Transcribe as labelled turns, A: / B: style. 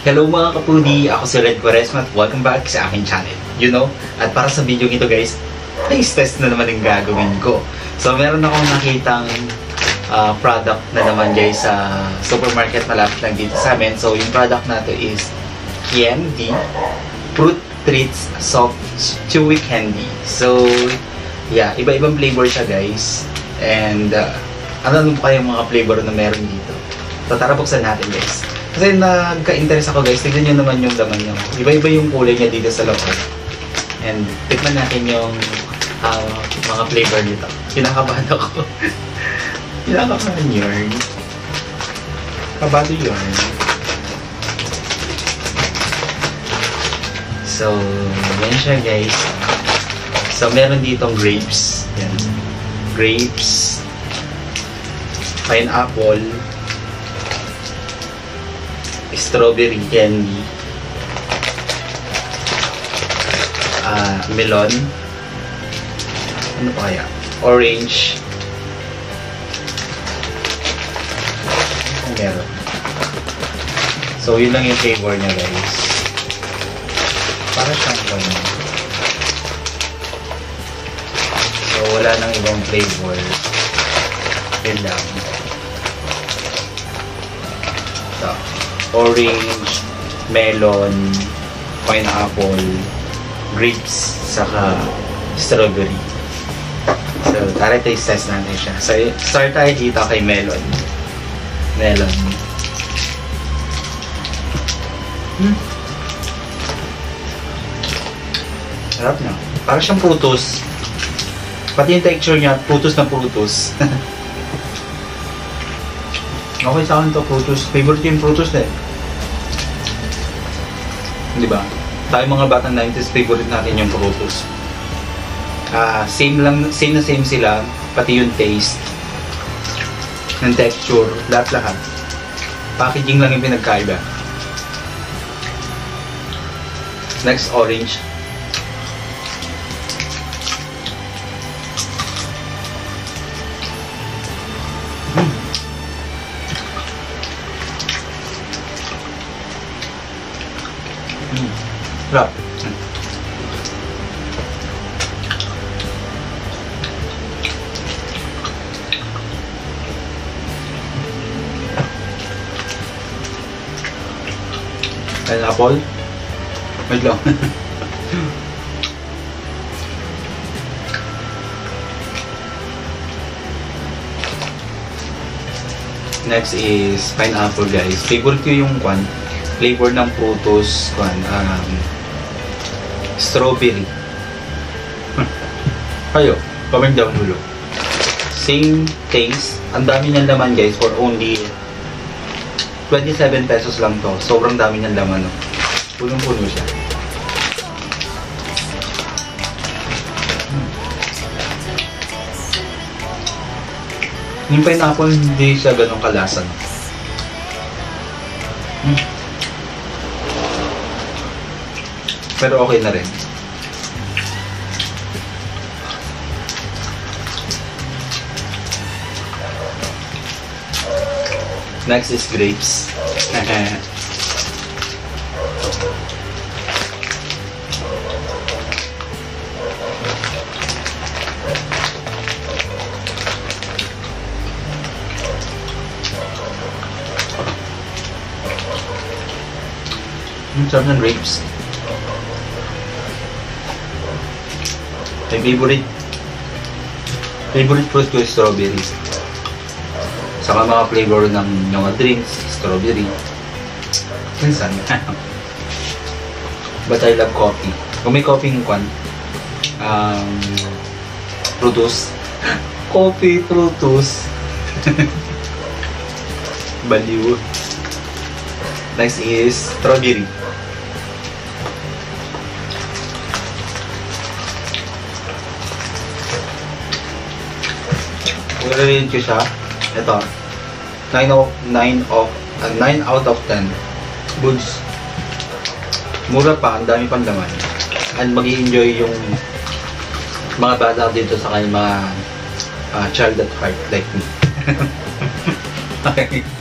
A: Hello mga kapudi, ako si Red Quaresma at welcome back sa aking channel. You know, at para sa video ito guys, taste test na naman yung gagawin ko. So meron akong nakitang uh, product na naman guys sa supermarket malapit lang dito sa amin. So yung product na to is Candy Fruit Treats Soft Chewy Candy. So yeah, iba-ibang flavor siya guys. And uh, ano po kayong mga flavor na meron dito? So tara buksan natin guys. Kasi nagka-interest ako guys, tignan nyo naman yung laman niya. Iba-iba yung kulay niya dito sa loob. And tikman natin yung uh, mga flavor nito. Kinakabahan ako. Kinakabahan yun. Kabado yun. So, yan siya guys. So, meron ditong grapes. Yan. Grapes. Pineapple strawberry candy, uh, melon, ano pa kaya? Orange, ano meron? So, yun lang yung flavor niya, guys. Para siyang ganun. So, wala nang ibang flavor. Yun lang. Orange, melon, pineapple, grapes, saka strawberry. So, tara taste test natin siya. So, start tayo dito kay melon. Melon. Hmm. Sarap na. Parang siyang prutos. Pati yung texture niya, prutos na prutos. Okay sa akin to, Frutos. Favorite yung Frutos eh. Di ba? Tayo mga batang 90s, favorite natin yung Frutos. Ah, same lang, same na same sila, pati yung taste, ng texture, lahat-lahat. Packaging lang yung pinagkaiba. Next, orange. Sarap. Pineapple. Wait lang. Next is pineapple guys. Favorite ko yung kwan. Flavor ng prutos kwan. Um, strawberry. Kayo, comment down below. Same taste. Ang dami niyang laman guys for only 27 pesos lang to. Sobrang dami niyang laman. No? Punong-puno siya. Hmm. Yung pineapple hindi siya ganun kalasa. No? Hmm. Pero okay na rin. Next is grapes. Ng grapes. My favorite favorite fruit is strawberries. Saka mga flavor ng mga drinks, strawberry. Minsan. But I love coffee. Kung may coffee ng kwan, um, frutos. coffee, frutos. Baliw. Next is strawberry. i-rate ko siya, ito, 9 of 9 of uh, 9 out of 10. Goods. Mura pa, ang dami pang laman. And mag enjoy yung mga bata dito sa kanyang mga uh, child at heart like me. okay.